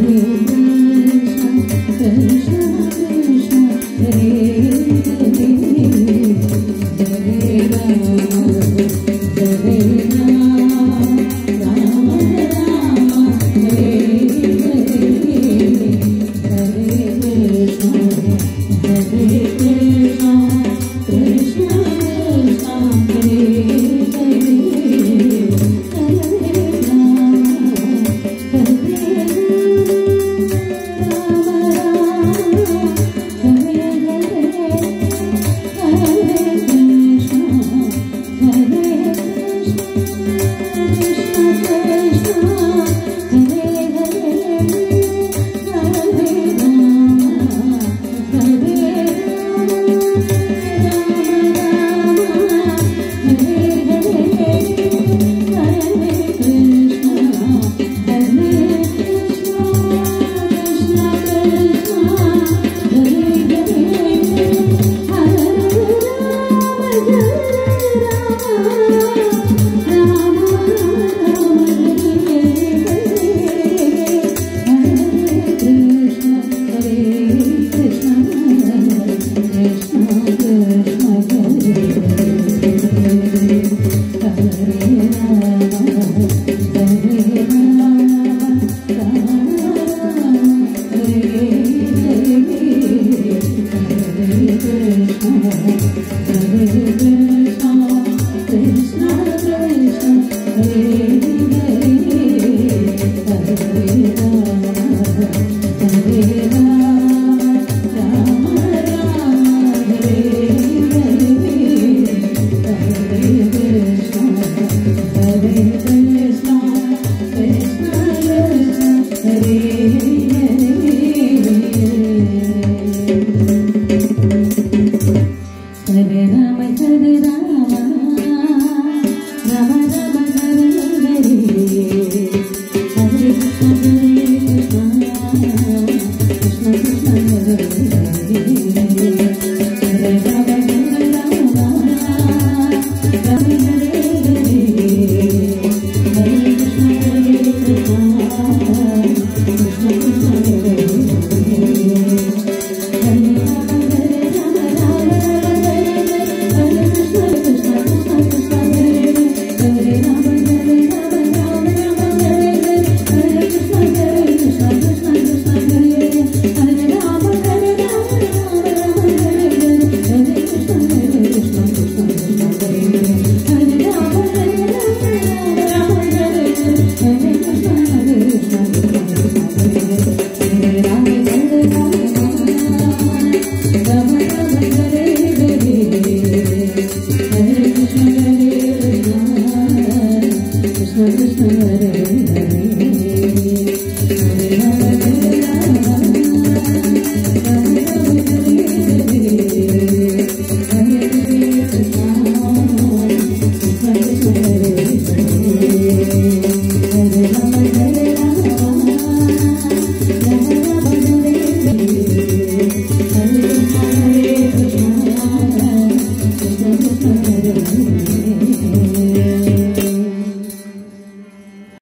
You. You.